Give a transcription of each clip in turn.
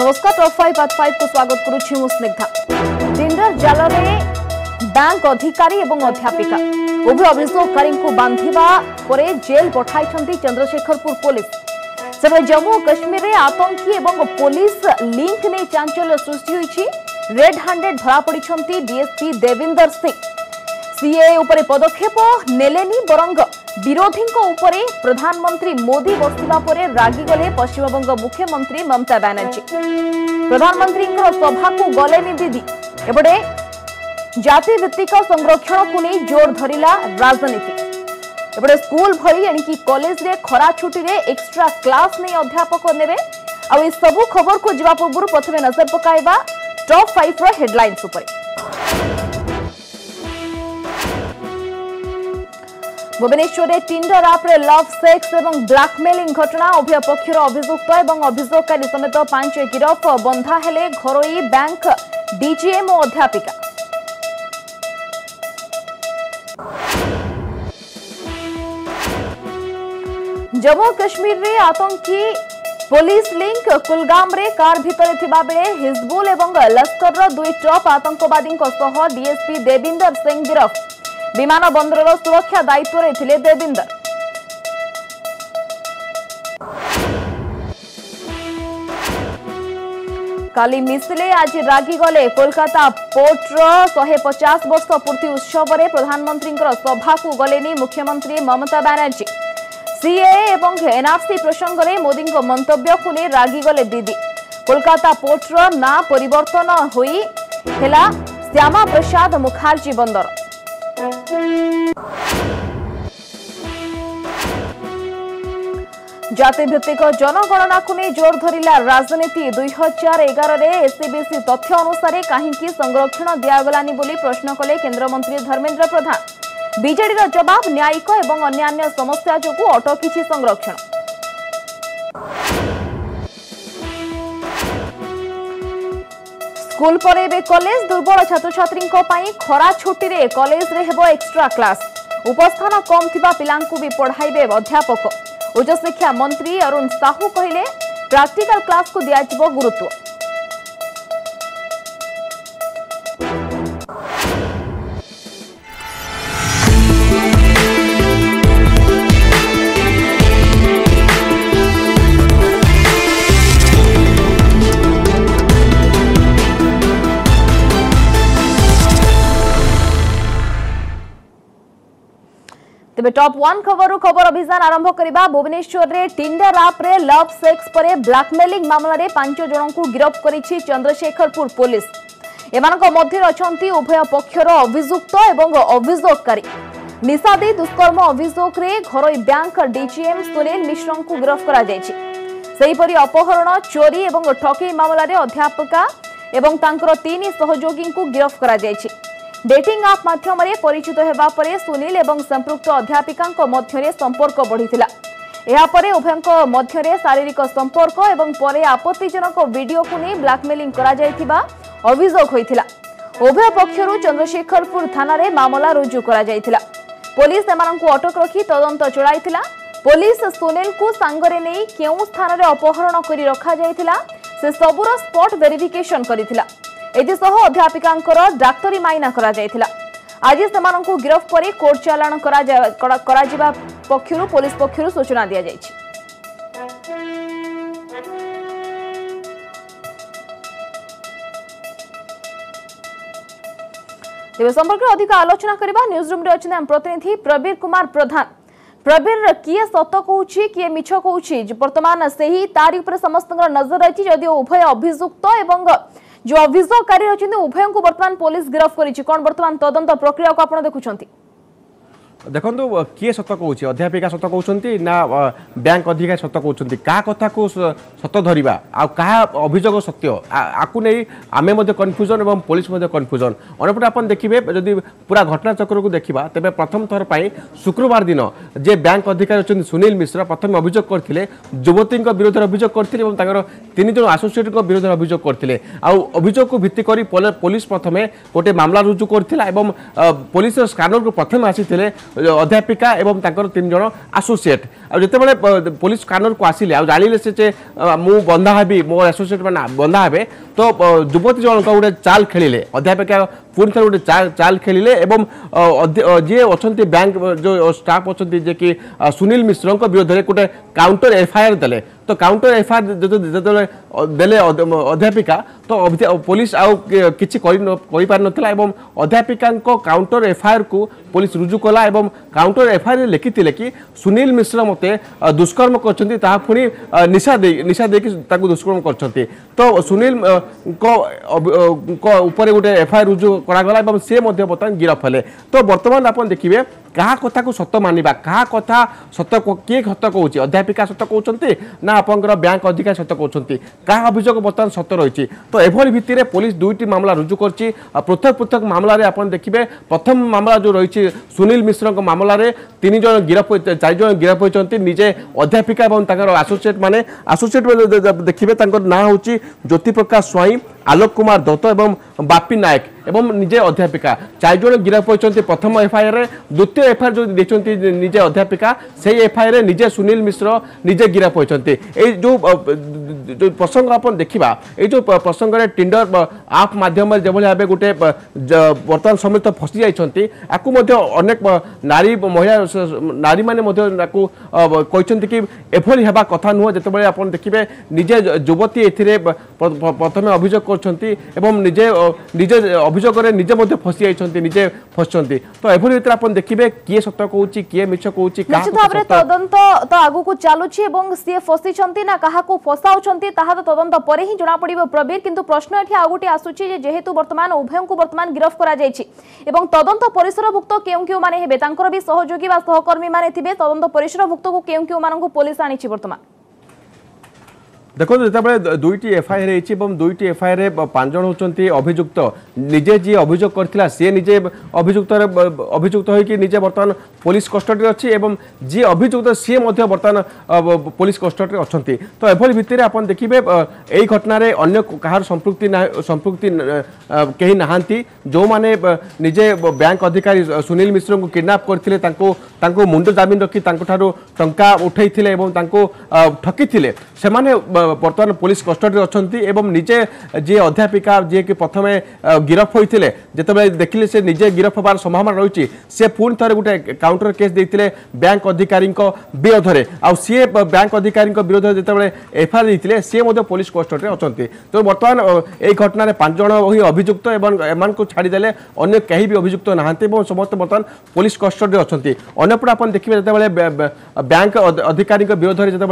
नमस्कार top five आट five को स्वागत करग्धा टिंडर जाल बैंक अधिकारी एवं अध्यापिका उभय अभिषोगकारी बांधा पर जेल पठाई चंद्रशेखरपुर पुलिस तेज जम्मू और में आतंकी और पुलिस लिंक नहीं चांचल्य सृष्टि रेड हांडेड धरा पड़ी डीएसपी देवींदर सिंह सीए उपर पदक्षेप ने बरंग বিরোধীঙ্ক উপরে প্রধানমন্ত্রী মোদি বসিবা পরে রাগিগলে পশ্চিমবঙ্গ মুখ্যমন্ত্রী মমতা ব্যানার্জী প্রধানমন্ত্রীঙ্ক সভাকু গলেনি দিদি এপটে জাতিভিত্তিক সংরক্ষণকু নেই জোর ধরিলা রাজনীতি এপটে স্কুল ভরি এণিকি কলেজে খরা ছুটিরে এক্সট্রা ক্লাস নেই অধ্যাপক নেবে ଆଉ ଏସବୁ ଖବରକୁ ଯିବା ପୂର୍ବରୁ ପ୍ରଥମେ ନଜର ପକାଇବା ଟପ୍ ଫାଇଭ୍ର ହେଡ୍ଲାଇନ୍ସ ଉପରେ ভুবনেশ্বরে টিন্ডর আপ্রে লভ সেক্স এবং ব্ল্যাকমেলিং ঘটনা উভয় পক্ষর অভিযুক্ত এবং অভিযোগকারী সমেত পাঁচ গিরফ বন্ধা হলে ঘরোই ব্যাঙ্ক ডিজিএম ও অধ্যাপিকা জম্মু কাশ্মীরে আতঙ্কী পুলিশ লিঙ্ক কুলগামে কার ভিতরে থিবা বেলে হিজবুল এবং লস্করর দুই টপ আতঙ্কবাদী ডিএসপি দেবিন্দর সিং গিরফ ବିମାନ ବନ୍ଦରର ସୁରକ୍ଷା ଦାୟିତ୍ୱରେ ଥିଲେ ଦେବିନ୍ଦର কালি মিশিলে আজ রাগিগলে কলকাতা পোর্টর শহে পচাশ বর্ষ পূর্তি উৎসবরে প্রধানমন্ত্রী সভাকু গলেনি মুখ্যমন্ত্রী মমতা ব্যানার্জী সিএ এবং এনআরসি প্রসঙ্গে মোদী মন্তব্যক নিয়ে রাগিগলে দিদি কলকাতা পোর্টর না পরিবর্তন হয়ে হেলা শ্যামা প্রসাদ মুখার্জী বন্দর জাতিভিত্তিক জনগণনাকু নেই জোর ধরিলা রাজনীতি দুই হাজার এগারে এসিবিসি তথ্য অনুসারে কাহিকি সংরক্ষণ দিয়াগলানি বলে প্রশ্ন কলে কেন্দ্রমন্ত্রী ধর্মেন্দ্র প্রধান বিজেডির জবাব ন্যায়িক এবং অন্যান্য সমস্যা যোগ অটকিছি সংরক্ষণ স্কুল পরে এবে কলেজ দুর্বল ছাত্রছাত্রী খরা ছুটিরে কলেজে হব এক্সট্রা ক্লাস উপস্থান কম থাকা পিলা পড়াইবে অধ্যাপক ଉଚ୍ଚଶିକ୍ଷା ମନ୍ତ୍ରୀ ଅରୁଣ ସାହୁ କହିଲେ ପ୍ରାକ୍ଟିକାଲ କ୍ଲାସକୁ ଦିଆଯିବ ଗୁରୁତ୍ୱ ତେବେ ଟପ୍ ୱାନ୍ ଖବରରୁ ଖବର ଅଭିଯାନ ଆରମ୍ଭ କରିବା ଭୁବନେଶ୍ୱରରେ ଟିଣ୍ଡର ଆପ୍ରେ ଲଭ୍ ସେକ୍ସ ପରେ ବ୍ଲାକମେଲିଂ ମାମଲାରେ ପାଞ୍ଚ ଜଣଙ୍କୁ ଗିରଫ କରିଛି ଚନ୍ଦ୍ରଶେଖରପୁର ପୋଲିସ ଏମାନଙ୍କ ମଧ୍ୟରେ ଅଛନ୍ତି ଉଭୟ ପକ୍ଷର ଅଭିଯୁକ୍ତ ଏବଂ ଅଭିଯୋଗକାରୀ ନିଶା ଦେଇ ଦୁଷ୍କର୍ମ ଅଭିଯୋଗରେ ଘରୋଇ ବ୍ୟାଙ୍କ ଡିଜିଏମ୍ ସୁନୀଲ ମିଶ୍ରଙ୍କୁ ଗିରଫ କରାଯାଇଛି ସେହିପରି ଅପହରଣ ଚୋରି ଏବଂ ଠକେଇ ମାମଲାରେ ଅଧ୍ୟାପକା ଏବଂ ତାଙ୍କର ତିନି ସହଯୋଗୀଙ୍କୁ ଗିରଫ କରାଯାଇଛି ডেটিং আপ মাধ্যমে পরিচিত হওয়া পরে সুনীল এবং সম্পৃক্ত অধ্যাপিকা মধ্যে সম্পর্ক বড়ি এরপরে উভয়ঙ্ক মধ্যে শারীরিক সম্পর্ক এবং পরে আপত্তিজনক ভিডিওকু নিয়ে ব্ল্যাকমেলিং করা যাইতিবা অভিযোগ হয়েছিল উভয় পক্ষর চন্দ্রশেখরপুর থানার মামলা রুজু করা যাইতিলা পুলিশ এমানকু অটক রাখি তদন্ত চলাইতিলা পুলিশ সুনীলকু সাঙ্গরে নেই কেউ স্থানরে অপহরণ করে রখা যাইতিলা সে সবুর স্পট ভেরিফিকেশন করেছিলা ଏଥିସହ ଅଧ୍ୟାପିକାଙ୍କର ଡାକ୍ତରୀ ମାଇନା କରାଯାଇଥିଲା ଆଜି ସେମାନଙ୍କୁ ଗିରଫ କରି କୋର୍ଟ ଚାଲାଣ କରାଯିବା ପକ୍ଷରୁ ପୋଲିସ ପକ୍ଷରୁ ସୂଚନା ଦିଆଯାଇଛି ତେବେ ସମ୍ପର୍କରେ ଅଧିକ ଆଲୋଚନା କରିବା ନ୍ୟୁଜ୍ ରୁମ୍ରେ ଅଛନ୍ତି ଆମ ପ୍ରତିନିଧି ପ୍ରବୀର କୁମାର ପ୍ରଧାନ ପ୍ରବୀର କିଏ ସତ କହୁଛି କିଏ ମିଛ କହୁଛି ବର୍ତ୍ତମାନ ସେହି ତାରି ଉପରେ ସମସ୍ତଙ୍କର ନଜର ରହିଛି ଯଦିଓ ଉଭୟ ଅଭିଯୁକ୍ତ ଏବଂ जो अभियोग कारी उभयों बर्तमान पुलिस गिरफ्त कर तदंत प्रक्रिया को आप देखुंट ଦେଖନ୍ତୁ କିଏ ସତ କହୁଛି ଅଧ୍ୟାପିକା ସତ କହୁଛନ୍ତି ନା ବ୍ୟାଙ୍କ ଅଧିକାରୀ ସତ କହୁଛନ୍ତି କାହା କଥାକୁ ସତ ଧରିବା ଆଉ କାହା ଅଭିଯୋଗ ସତ୍ୟ ଆକୁ ନେଇ ଆମେ ମଧ୍ୟ କନଫ୍ୟୁଜନ୍ ଏବଂ ପୋଲିସ ମଧ୍ୟ କନଫ୍ୟୁଜନ୍ ଅନ୍ୟପଟେ ଆପଣ ଦେଖିବେ ଯଦି ପୁରା ଘଟଣା ଚକ୍ରକୁ ଦେଖିବା ତେବେ ପ୍ରଥମ ଥର ପାଇଁ ଶୁକ୍ରବାର ଦିନ ଯେ ବ୍ୟାଙ୍କ ଅଧିକାରୀ ଅଛନ୍ତି ସୁନୀଲ ମିଶ୍ର ପ୍ରଥମେ ଅଭିଯୋଗ କରିଥିଲେ ଯୁବତୀଙ୍କ ବିରୋଧରେ ଅଭିଯୋଗ କରିଥିଲେ ଏବଂ ତାଙ୍କର ତିନି ଜଣ ଆସୋସିଏଟ୍ଙ୍କ ବିରୋଧରେ ଅଭିଯୋଗ କରିଥିଲେ ଆଉ ଅଭିଯୋଗକୁ ଭିତ୍ତି କରି ପୋଲିସ ପ୍ରଥମେ ଗୋଟିଏ ମାମଲା ରୁଜୁ କରିଥିଲା ଏବଂ ପୋଲିସର ସ୍କାନରକୁ ପ୍ରଥମେ ଆସିଥିଲେ অধ্যাপিকা এবং তাঁর তিনজন আসোসিয়েট যেতবে পুলিশ কানরকু আসলে আসলে সে যে মু বন্ধা হবি মো আসোসিয়েট মানে বন্ধা হবে তো যুবতী জনক গোটে চাল খেলে অধ্যাপিকা पुणी थे गोटे चाल खेलिले जी अच्छा बैंक जो स्टाफ अच्छा जे कि सुनील मिश्र विरोध में गोटे काउंटर एफआईआर दे तो काउंटर एफआईआर जो दे अध्यापिका तो पुलिस आउ कि नाला अध्यापिका काउंटर एफआईआर को पुलिस रुजू कला और काउंटर एफआईआर लिखी थे कि सुनील मिश्र मत दुष्कर्म करा निशा देखा दुष्कर्म कर सुनील गोटे एफआईआर रुजू କରାଗଲା ଏବଂ ସେ ମଧ୍ୟ ବର୍ତ୍ତମାନ ଗିରଫ ହେଲେ ତ ବର୍ତ୍ତମାନ ଆପଣ ଦେଖିବେ କାହା କଥାକୁ ସତ ମାନିବା କାହା କଥା ସତ କିଏ ସତ କହୁଛି ଅଧ୍ୟାପିକା ସତ କହୁଛନ୍ତି ନା ଆପଣଙ୍କର ବ୍ୟାଙ୍କ ଅଧିକାରୀ ସତ କହୁଛନ୍ତି କାହା ଅଭିଯୋଗ ବର୍ତ୍ତମାନ ସତ ରହିଛି ତ ଏଭଳି ଭିତ୍ତିରେ ପୋଲିସ ଦୁଇଟି ମାମଲା ରୁଜୁ କରିଛି ପୃଥକ ପୃଥକ ମାମଲାରେ ଆପଣ ଦେଖିବେ ପ୍ରଥମ ମାମଲା ଯେଉଁ ରହିଛି ସୁନୀଲ ମିଶ୍ରଙ୍କ ମାମଲାରେ ତିନି ଜଣ ଗିରଫ ଚାରି ଜଣ ଗିରଫ ହୋଇଛନ୍ତି ନିଜେ ଅଧ୍ୟାପିକା ଏବଂ ତାଙ୍କର ଆସୋସିଏଟ୍ ମାନେ ଆସୋସିଏଟ୍ ଦେଖିବେ ତାଙ୍କର ନାଁ ହେଉଛି ଜ୍ୟୋତିପ୍ରକାଶ ସ୍ୱାଇଁ আলোক কুমার দত্ত এবং বাপি নায়ক এবং নিজে অধ্যাপিকা চারিজন গিরফ হয়েছেন প্রথম এফআইআরে দ্বিতীয় এফআইআর যদি দিয়েছেন নিজে অধ্যাপিকা সেই এফআইআরে নিজে সুনীল মিশ্র নিজে গিরফ হয়েছেন এই যে প্রসঙ্গ আপনার দেখা এই যে প্রসঙ্গে টিন্ডর আপ মাধ্যমে যেভাবে ভাবে গোটে বর্তমান সময় তো ফসি যাই আকু অনেক নারী মহিলা নারী মানে কিন্তু কি এভাবে হওয়া কথা নুহ যেতবে আপনার দেখবে নিজে যুবতী এতে প্রথমে অভিযোগ করছেন କରୁଛନ୍ତି ଏବଂ ନିଜେ ନିଜେ ଅଭିଯୋଗରେ ନିଜେ ମଧ୍ୟ ଫସି ଯାଇଛନ୍ତି ନିଜେ ଫସିଛନ୍ତି ତ ଏଭଳି ଭିତରେ ଆପଣ ଦେଖିବେ କିଏ ସତ କହୁଛି କିଏ ମିଛ କହୁଛି ନିଶ୍ଚିତ ଭାବରେ ତଦନ୍ତ ତ ଆଗକୁ ଚାଲୁଛି ଏବଂ ସିଏ ଫସିଛନ୍ତି ନା କାହାକୁ ଫସାଉଛନ୍ତି ତାହା ତ ତଦନ୍ତ ପରେ ହିଁ ଜଣାପଡ଼ିବ ପ୍ରବୀର କିନ୍ତୁ ପ୍ରଶ୍ନ ଏଠି ଆଉ ଗୋଟିଏ ଆସୁଛି ଯେ ଯେହେତୁ ବର୍ତ୍ତମାନ ଉଭୟଙ୍କୁ ବର୍ତ୍ତମାନ ଗିରଫ କରାଯାଇଛି ଏବଂ ତଦନ୍ତ ପରିସରଭୁକ୍ତ କେଉଁ କେଉଁମାନେ ହେବେ ତାଙ୍କର ବି ସହଯୋଗୀ ବା ସହକର୍ମୀମାନେ ଥିବେ ତଦନ୍ତ ପରିସରଭୁକ୍ତକୁ କେଉଁ କେଉଁମାନଙ୍କୁ ପୋଲିସ ଆଣିଛି ବର୍ତ୍ତମାନ দেখুন যেতবে দুইটি এফআইআর হয়েছে এবং দুইটি এফআইআর পাঁচ জন হচ্ছেন অভিযুক্ত নিজে যে অভিযোগ করে সে নিজে অভিযুক্ত অভিযুক্ত হয়ে নিজে বর্তমান পুলিশ কষ্টডি অছি এবং যে অভিযুক্ত সি বর্তমান পুলিশ কষ্টডি অনেক তো এভাবে ভিত্তিতে আপনার দেখবে এই ঘটনার অন্য কাহার সম্পৃক্তি সম্পৃক্তি কে না যে নিজে ব্যাঙ্ক অধিকারী সুনীল মিশ্র কিডনাপ করে তাঁর মুন্ড জামিন রাখি তাঁর টাকা উঠাই এবং তাঁর ঠকি সে বর্তমানে পুলিশ কষ্টডি অনেক এবং নিজে যে অধ্যাপিকা যে কি প্রথমে গিরফ হয়েছিল যেত দেখলে সে নিজে গিরফ হবার সম্ভাবনা রয়েছে সে পুঁ থরে গোটে কাউন্টর কেস দিয়ে ব্যাঙ্ক অধিকারী বিরোধে আসে ব্যাঙ্ক অধিকারী বিরোধে যেত এফআইআর দিয়ে সে পুলিশ কষ্টডি অনেক তো বর্তমান এই ঘটনার পাঁচজন হি অভিযুক্ত এবং এমন দেলে অন্য কেহি বি অভিযুক্ত না এবং সমস্ত বর্তমান পুলিশ কষ্টডি অনেক অন্যপটে আপনার দেখবে যেত ব্যাঙ্ক অধিকারী বিরোধে যেত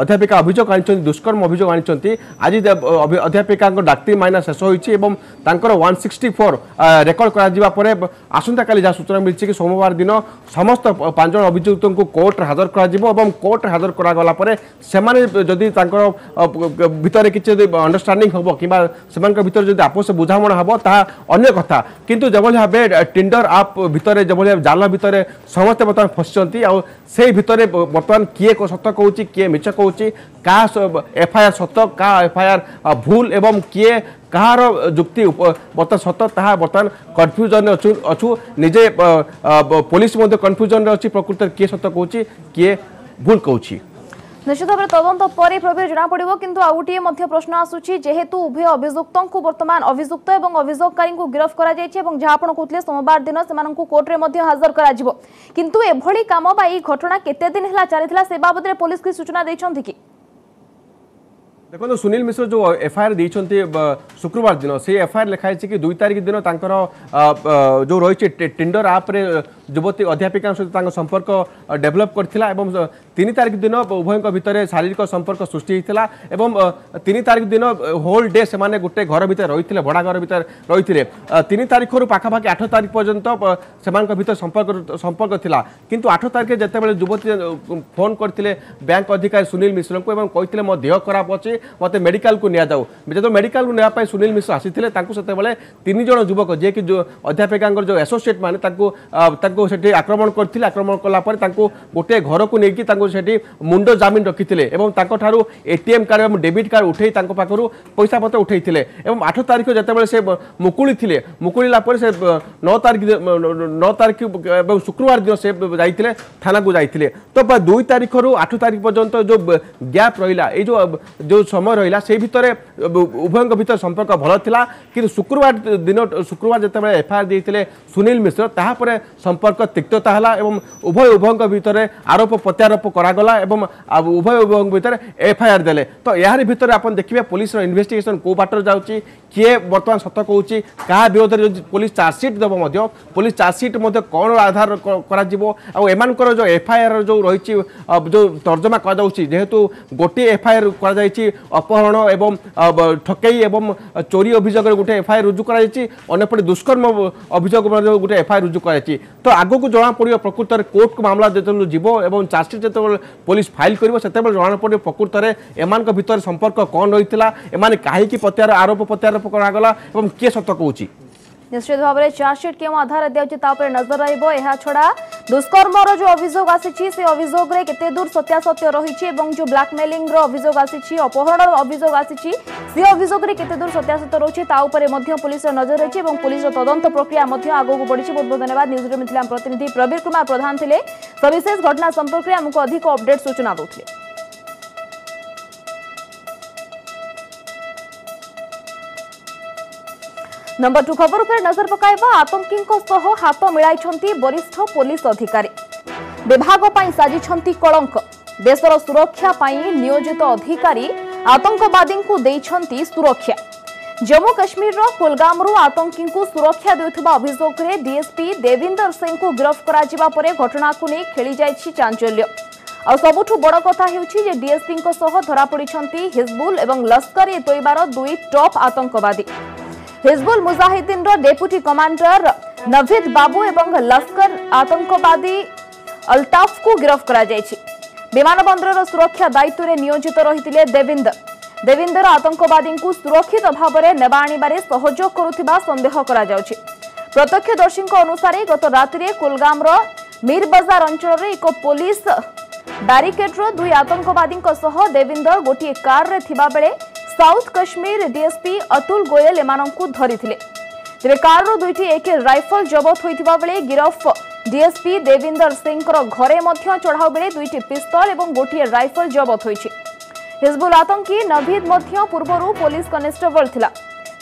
অধ্যাপিকা অভিযোগ আনি দুষ্ক ଦୁଷ୍କର୍ମ ଅଭିଯୋଗ ଆଣିଛନ୍ତି ଆଜି ଅଧ୍ୟାପିକାଙ୍କ ଡାକ୍ତରୀ ମାଇନା ଶେଷ ହୋଇଛି ଏବଂ ତାଙ୍କର ୱାନ୍ ସିକ୍ସଟି ଫୋର୍ ରେକର୍ଡ କରାଯିବା ପରେ ଆସନ୍ତାକାଲି ଯାହା ସୂଚନା ମିଳିଛି କି ସୋମବାର ଦିନ ସମସ୍ତ ପାଞ୍ଚ ଜଣ ଅଭିଯୁକ୍ତଙ୍କୁ କୋର୍ଟରେ ହାଜର କରାଯିବ ଏବଂ କୋର୍ଟରେ ହାଜର କରାଗଲା ପରେ ସେମାନେ ଯଦି ତାଙ୍କର ଭିତରେ କିଛି ଯଦି ଅଣ୍ଡରଷ୍ଟାଣ୍ଡିଂ ହେବ କିମ୍ବା ସେମାନଙ୍କ ଭିତରେ ଯଦି আপোଷ ବୁଝାମଣା ହେବ ତାହା ଅନ୍ୟ କଥା କିନ୍ତୁ ଯେଭଳି ଭାବେ ଟିଣ୍ଡର ଆପ୍ ଭିତରେ ଯେଭଳି ଭାବେ ଜାଲ ଭିତରେ ସମସ୍ତେ ବର୍ତ୍ତମାନ ଫସିଛନ୍ତି ଆଉ ସେଇ ଭିତରେ ବର୍ତ୍ତମାନ କିଏ ସତ କହୁଛି କିଏ ମିଛ କହୁଛି কাহা এফআইআর সত কাহা এফআইআর ভুল এবং কিয়ে কাহার যুক্তি বর্তমান সত তাহা বর্তমান কনফ্যুজন অছু নিজে পুলিশ মধ্যে কনফ্যুজন অছি প্রকৃত কি সত কৌছি কি ভুল কৌছি নিশ্চিত ভাবে তদন্ত পরে প্রভেদ জনাপড়ব কিন্তু আউ গোটিয়ে মধ্য প্রশ্ন আসুচি যেহেতু উভয় অভিযুক্তঙ্কু বর্তমান অভিযুক্ত এবং অভিযোগকারীঙ্কু গিরফ করা যাইছে এবং যাহা আপন কহুতলে সোমবার দিন সেমানঙ্কু কোর্টরে মধ্য হাজর করা যিব কিন্তু এভলি কাম বা এই ঘটনা কেতে দিন হেলা চালিথিলা সে বাবদরে পুলিশ কি সূচনা দেইছন্তি কি देखो सुनील मिश्र जो एफआईआर देखते शुक्रवार दिन से एफआईआर लिखाई कि दुई तारिख दिन जो रही टेंडर आप्रे যুবতী অধ্যাপিকা সহ তাঁর সম্পর্ক ডেভেলপ করেছিল এবং তিন তারিখ দিন উভয়ঙ্ক ভিতরে শারীরিক সম্পর্ক সৃষ্টি হয়েছিল এবং তিন তারিখ দিন হোল ডে সে গোটে ঘর ভিতরে রয়েছে ভড়া ঘর ভিতরে রয়েছে তিন তারিখর পাখাপাখি আঠ তারিখ পর্যন্ত সে ভিতরে সম্পর্ক সম্পর্ক লা কিন্তু আঠ তারিখে যেত যুবতী ফোন করে ব্যাঙ্ক অধিকারী সুনীল মিশ্র এবং কে মো দেহ খারাপ অছি মতো মেডিকাল নিয়ে যাও যেত মেডিকাল নেওয়া সুনীল মিশ্র আসিলে তাঁকু সেতবে তিনজন যুবক যে অধ্যাপিকা যে এসোসিয়েট মানে তাঁকু তাঁকু ତାଙ୍କୁ ସେଠି ଆକ୍ରମଣ କରିଥିଲେ ଆକ୍ରମଣ କଲା ପରେ ତାଙ୍କୁ ଗୋଟିଏ ଘରକୁ ନେଇକି ତାଙ୍କୁ ସେଠି ମୁଣ୍ଡ ଜାମିନ ରଖିଥିଲେ ଏବଂ ତାଙ୍କଠାରୁ ଏଟିଏମ୍ କାର୍ଡ଼ ଏବଂ ଡେବିଟ୍ କାର୍ଡ଼ ଉଠାଇ ତାଙ୍କ ପାଖରୁ ପଇସାପତ୍ର ଉଠାଇଥିଲେ ଏବଂ ଆଠ ତାରିଖ ଯେତେବେଳେ ସେ ମୁକୁଳି ଥିଲେ ମୁକୁଳିଲା ପରେ ସେ ନଅ ତାରିଖ ନଅ ତାରିଖ ଏବଂ ଶୁକ୍ରବାର ଦିନ ସେ ଯାଇଥିଲେ ଥାନାକୁ ଯାଇଥିଲେ ତ ଦୁଇ ତାରିଖରୁ ଆଠ ତାରିଖ ପର୍ଯ୍ୟନ୍ତ ଯେଉଁ ଗ୍ୟାପ୍ ରହିଲା ଏଇ ଯେଉଁ ଯେଉଁ ସମୟ ରହିଲା ସେଇ ଭିତରେ ଉଭୟଙ୍କ ଭିତରେ ସମ୍ପର୍କ ଭଲ ଥିଲା କିନ୍ତୁ ଶୁକ୍ରବାର ଦିନ ଶୁକ୍ରବାର ଯେତେବେଳେ ଏଫଆଇଆର୍ ଦେଇଥିଲେ ସୁନୀଲ ମିଶ୍ର ତାହାପରେ ସମ୍ପର୍କ সম্পর্ক তিক্ততা হল এবং উভয় উভয়ঙ্ক ভিতরে আরোপ প্রত্যারোপ করাগলা এবং উভয় উভয়ঙ্ক ভিতরে এফআইআর দেলে তো এর ভিতরে আপনার দেখবে পুলিশর ইনভেস্টিগেসন কেউ বাটরে যাচ্ছি কি বর্তমান সত কৌছি কাহা বিরোধে যদি পুলিশ চার্জসিট দেব পুলিশ চার্জসিট কম আধার করা এমানকর যে এফআইআর যে রয়েছে যে তর্জমা করা যাচ্ছে যেহেতু গোটিয়ে এফআইআর করা যাই অপহরণ এবং ঠকেই এবং চোরি অভিযোগের গোটে এফআইআর রুজু করা যাই অন্যপটে দুষ্কর্ম অভিযোগ গোটে এফআইআর রুজু করা যাই তো ଆଗକୁ ଜଣାପଡ଼ିବ ପ୍ରକୃତରେ କୋର୍ଟକୁ ମାମଲା ଯେତେବେଳେ ଯିବ ଏବଂ ଚାର୍ଜସିଟ୍ ଯେତେବେଳେ ପୋଲିସ ଫାଇଲ୍ କରିବ ସେତେବେଳେ ଜଣାପଡ଼ିବ ପ୍ରକୃତରେ ଏମାନଙ୍କ ଭିତରେ ସମ୍ପର୍କ କ'ଣ ରହିଥିଲା ଏମାନେ କାହିଁକି ପ୍ରତ୍ୟାହାର ଆରୋପ ପ୍ରତ୍ୟାରୋପ କରାଗଲା ଏବଂ କିଏ ସତ କହୁଛି ନିଶ୍ଚିତ ଭାବରେ ଚାର୍ଜସିଟ୍ କେଉଁ ଆଧାର ଦିଆଯାଉଛି ତା ଉପରେ ନଜର ରହିବ ଏହାଛଡ଼ା ଦୁଷ୍କର୍ମର ଯେଉଁ ଅଭିଯୋଗ ଆସିଛି ସେ ଅଭିଯୋଗରେ କେତେ ଦୂର ସତ୍ୟାସତ୍ୟ ରହିଛି ଏବଂ ଯେଉଁ ବ୍ଲାକମେଲିଂର ଅଭିଯୋଗ ଆସିଛି ଅପହରଣର ଅଭିଯୋଗ ଆସିଛି ସେ ଅଭିଯୋଗରେ କେତେ ଦୂର ସତ୍ୟାସତ୍ୟ ରହୁଛି ତା ଉପରେ ମଧ୍ୟ ପୁଲିସର ନଜର ରହିଛି ଏବଂ ପୁଲିସର ତଦନ୍ତ ପ୍ରକ୍ରିୟା ମଧ୍ୟ ଆଗକୁ ବଢ଼ିଛି ବହୁତ ବହୁତ ଧନ୍ୟବାଦ ନ୍ୟୁଜ୍ ରୁମ୍ ଥିଲା ପ୍ରତିନିଧି ପ୍ରବୀର କୁମାର ପ୍ରଧାନ ଥିଲେ ସବିଶେଷ ଘଟଣା ସମ୍ପର୍କରେ ଆମକୁ ଅଧିକ ଅପଡେଟ୍ ସୂଚନା ଦେଉଥିଲେ ନମ୍ବର ଟୁ ଖବର ଉପରେ ନଜର ପକାଇବା ଆତଙ୍କୀଙ୍କ ସହ ହାତ ମିଳାଇଛନ୍ତି ବରିଷ୍ଠ ପୋଲିସ ଅଧିକାରୀ ବିଭାଗ ପାଇଁ ସାଜିଛନ୍ତି କଳଙ୍କ ଦେଶର ସୁରକ୍ଷା ପାଇଁ ନିୟୋଜିତ ଅଧିକାରୀ ଆତଙ୍କବାଦୀଙ୍କୁ ଦେଇଛନ୍ତି ସୁରକ୍ଷା ଜମ୍ମୁ କାଶ୍ମୀରର କୁଲଗାମରୁ ଆତଙ୍କୀଙ୍କୁ ସୁରକ୍ଷା ଦେଉଥିବା ଅଭିଯୋଗରେ ଡିଏସ୍ପି ଦେବିନ୍ଦର ସିଂଙ୍କୁ ଗିରଫ କରାଯିବା ପରେ ଘଟଣାକୁ ନେଇ ଖେଳିଯାଇଛି ଚାଞ୍ଚଲ୍ୟ ଆଉ ସବୁଠୁ ବଡ଼ କଥା ହେଉଛି ଯେ ଡିଏସ୍ପିଙ୍କ ସହ ଧରାପଡ଼ିଛନ୍ତି ହିଜବୁଲ ଏବଂ ଲସ୍କର ଏ ତୋଇବାର ଦୁଇ ଟପ୍ ଆତଙ୍କବାଦୀ হিজবুল মুজাহিদিনর ডেপুটি কমান্ডর নভিদ বাবু এবং লস্কর আতঙ্কবাদী অল্টাফকু গিরফ করা যাইছে বিমানবন্দরর সুরক্ষা দায়িত্বরে নিয়োজিত রহিলে দেবিন্দর দেবিন্দর আতঙ্কবাদীঙ্কু সুরক্ষিত ভাবে নেবা আনবার সহযোগ করুবা সন্দেহ করা যাচ্ছে প্রত্যক্ষদর্শী অনুসারে গত রাতে কুলগামর মির বজার অঞ্চলের এক পুলিশ ব্যারিকেড্র দুই আতঙ্কবাদী দেবিন্দর গোটিয়ে কার্রে থাকবে সাউথ কাশ্মীর ডিএসপি অতুল গোয়েল এমানকু ধরিলে তেমনি কার্র দুইটি একে রাইফল জবত হয়েছে বেড়ে গিরফ ডিএসপি দেবিন্দর সিংর ঘরে চড়াও বেড়ে দুইটি পিস্তল এবং গোটিয়ে রাইফল জবত হয়েছে হিজবুল আতঙ্কী নভিদ পূর্বর পুলিশ কনস্টেবল লা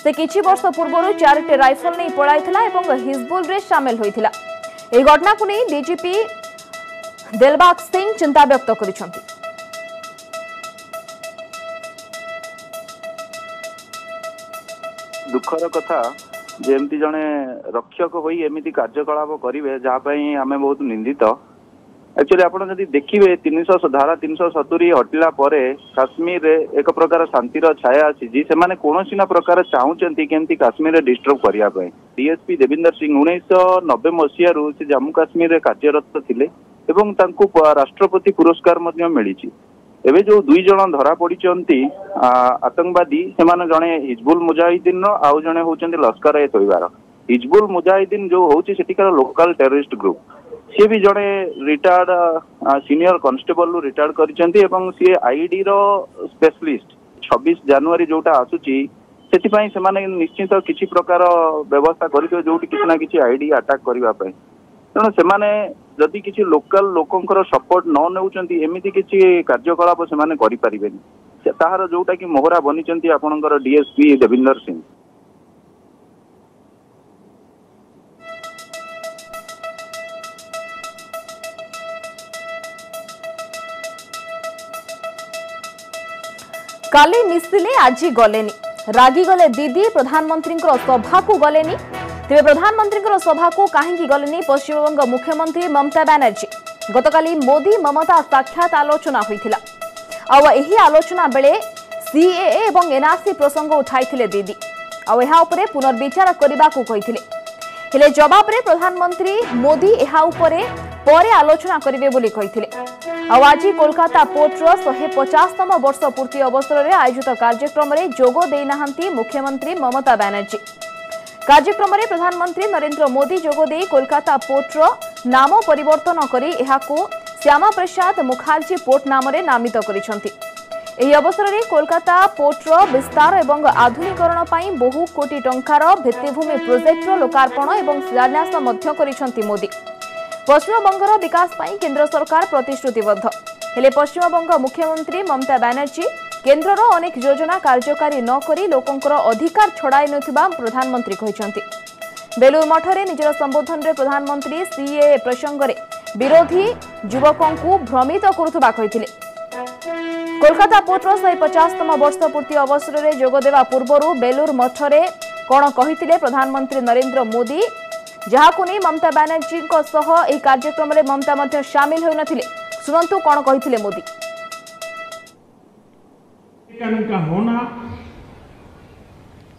সে কিছু বর্ষ পূর্বর চারিটি রাইফল নিয়ে পড়াই এবং হিজবুলরে সামিল হয়েছিল এই ঘটনাকে নিয়ে ডিজিপি দেলবাগ সিং চিন্তা ব্যক্ত করেছেন ଦୁଃଖର କଥା ଯେ ଏମିତି ଜଣେ ରକ୍ଷକ ହୋଇ ଏମିତି କାର୍ଯ୍ୟକଳାପ କରିବେ ଯାହା ପାଇଁ ଆମେ ବହୁତ ନିନ୍ଦିତ ଆକ୍ଚୁଆଲି ଆପଣ ଯଦି ଦେଖିବେ ତିନିଶହ ଧାରା ତିନିଶହ ସତୁରି ହଟିଲା ପରେ କାଶ୍ମୀରରେ ଏକ ପ୍ରକାର ଶାନ୍ତିର ଛାୟା ଆସିଛି ସେମାନେ କୌଣସି ନା ପ୍ରକାର ଚାହୁଁଛନ୍ତି କେମିତି କାଶ୍ମୀରରେ ଡିଷ୍ଟର୍ବ କରିବା ପାଇଁ ଡିଏସ୍ପି ଦେବିନ୍ଦର ସିଂ ଉଣେଇଶହ ନବେ ମସିହାରୁ ସେ ଜାମ୍ମୁ କାଶ୍ମୀରରେ କାର୍ଯ୍ୟରତ ଥିଲେ ଏବଂ ତାଙ୍କୁ ରାଷ୍ଟ୍ରପତି ପୁରସ୍କାର ମଧ୍ୟ ମିଳିଛି ଏବେ ଯୋଉ ଦୁଇ ଜଣ ଧରା ପଡିଛନ୍ତି ଆତଙ୍କବାଦୀ ସେମାନେ ଜଣେ ହିଜବୁଲ ମୁଜାହିଦ୍ଦିନର ଆଉ ଜଣେ ହଉଛନ୍ତି ଲସ୍କର ଏ ତୋଇବାର ହିଜବୁଲ ମୁଜାହିଦ୍ଦିନ ଯୋଉ ହଉଛି ସେଠିକାର ଲୋକାଲ ଟେରୋରିଷ୍ଟ ଗ୍ରୁପ ସିଏ ବି ଜଣେ ରିଟାୟାର୍ଡ ସିନିୟର କନଷ୍ଟେବଲରୁ ରିଟାୟାର୍ଡ କରିଛନ୍ତି ଏବଂ ସିଏ ଆଇଡିର ସ୍ପେଶଲିଷ୍ଟ ଛବିଶ ଜାନୁଆରୀ ଯୋଉଟା ଆସୁଛି ସେଥିପାଇଁ ସେମାନେ ନିଶ୍ଚିତ କିଛି ପ୍ରକାର ବ୍ୟବସ୍ଥା କରିଥିବେ ଯୋଉଠି କିଛି ନା କିଛି ଆଇଡି ଆଟାକ୍ କରିବା ପାଇଁ ତେଣୁ ସେମାନେ ଯଦି କିଛି ଲୋକାଲ ଲୋକଙ୍କର ସପୋର୍ଟ ନ ନେଉଛନ୍ତି ଏମିତି କିଛି କାର୍ଯ୍ୟକଳାପ ସେମାନେ କରିପାରିବେନି ତାହାର ଯୋଉଟାକି ମୋହରା ବନିଛନ୍ତି ଆପଣଙ୍କର ଡିଏସପି ଦେବିନ୍ଦର ସିଂ କାଲି ମିଶିଲେ ଆଜି ଗଲେନି রাগি গলে দিদি প্রধানমন্ত্রীঙ্কর সভাকু গলেনি ତେବେ ପ୍ରଧାନମନ୍ତ୍ରୀଙ୍କର ସଭାକୁ କାହିଁକି ଗଲେନି ପଶ୍ଚିମବଙ୍ଗ ମୁଖ୍ୟମନ୍ତ୍ରୀ ମମତା ବାନାର୍ଜୀ ଗତକାଲି ମୋଦି ମମତା ସାକ୍ଷାତ ଆଲୋଚନା ହୋଇଥିଲା ଆଉ ଏହି ଆଲୋଚନା ବେଳେ ସିଏଏ ଏବଂ ଏନ୍ଆର୍ସି ପ୍ରସଙ୍ଗ ଉଠାଇଥିଲେ ଦିଦି ଆଉ ଏହା ଉପରେ ପୁନର୍ବିଚାର କରିବାକୁ କହିଥିଲେ ହେଲେ ଜବାବରେ ପ୍ରଧାନମନ୍ତ୍ରୀ ମୋଦି ଏହା ଉପରେ ପରେ ଆଲୋଚନା କରିବେ ବୋଲି କହିଥିଲେ ଆଉ ଆଜି କୋଲକାତା ପୋର୍ଟର ଶହେ ପଚାଶତମ ବର୍ଷ ପୂର୍ତ୍ତି ଅବସରରେ ଆୟୋଜିତ କାର୍ଯ୍ୟକ୍ରମରେ ଯୋଗ ଦେଇନାହାନ୍ତି ମୁଖ୍ୟମନ୍ତ୍ରୀ ମମତା ବାନାର୍ଜୀ କାର୍ଯ୍ୟକ୍ରମରେ ପ୍ରଧାନମନ୍ତ୍ରୀ ନରେନ୍ଦ୍ର ମୋଦି ଯୋଗଦେଇ କୋଲକାତା ପୋର୍ଟର ନାମ ପରିବର୍ତ୍ତନ କରି ଏହାକୁ ଶ୍ୟାମାପ୍ରସାଦ ମୁଖାର୍ଜୀ ପୋର୍ଟ ନାମରେ ନାମିତ କରିଛନ୍ତି ଏହି ଅବସରରେ କୋଲକାତା ପୋର୍ଟର ବିସ୍ତାର ଏବଂ ଆଧୁନିକରଣ ପାଇଁ ବହୁ କୋଟି ଟଙ୍କାର ଭିତ୍ତିଭୂମି ପ୍ରୋଜେକ୍ଟର ଲୋକାର୍ପଣ ଏବଂ ଶିଳାନ୍ୟାସ ମଧ୍ୟ କରିଛନ୍ତି ମୋଦି ପଶ୍ଚିମବଙ୍ଗର ବିକାଶ ପାଇଁ କେନ୍ଦ୍ର ସରକାର ପ୍ରତିଶ୍ରୁତିବଦ୍ଧ ହେଲେ ପଶ୍ଚିମବଙ୍ଗ ମୁଖ୍ୟମନ୍ତ୍ରୀ ମମତା ବାନାର୍ଜୀ କେନ୍ଦ୍ରର ଅନେକ ଯୋଜନା କାର୍ଯ୍ୟକାରୀ ନ କରି ଲୋକଙ୍କର ଅଧିକାର ଛଡ଼ାଇ ନେଉଥିବା ପ୍ରଧାନମନ୍ତ୍ରୀ କହିଛନ୍ତି ବେଲୁର ମଠରେ ନିଜର ସମ୍ବୋଧନରେ ପ୍ରଧାନମନ୍ତ୍ରୀ ସିଏ ପ୍ରସଙ୍ଗରେ ବିରୋଧୀ ଯୁବକଙ୍କୁ ଭ୍ରମିତ କରୁଥିବା କହିଥିଲେ କୋଲକାତା ପୋର୍ଟର ଶହେ ପଚାଶତମ ବର୍ଷପୂର୍ତ୍ତି ଅବସରରେ ଯୋଗଦେବା ପୂର୍ବରୁ ବେଲୁର ମଠରେ କ'ଣ କହିଥିଲେ ପ୍ରଧାନମନ୍ତ୍ରୀ ନରେନ୍ଦ୍ର ମୋଦି ଯାହାକୁ ନେଇ ମମତା ବାନାର୍ଜୀଙ୍କ ସହ ଏହି କାର୍ଯ୍ୟକ୍ରମରେ ମମତା ମଧ୍ୟ ସାମିଲ ହୋଇନଥିଲେ ଶୁଣନ୍ତୁ କ'ଣ କହିଥିଲେ ମୋଦି कानून का होना